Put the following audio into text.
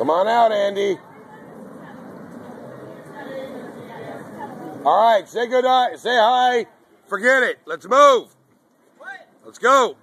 Come on out, Andy. All right, say good night. Say hi. Forget it. Let's move. Let's go.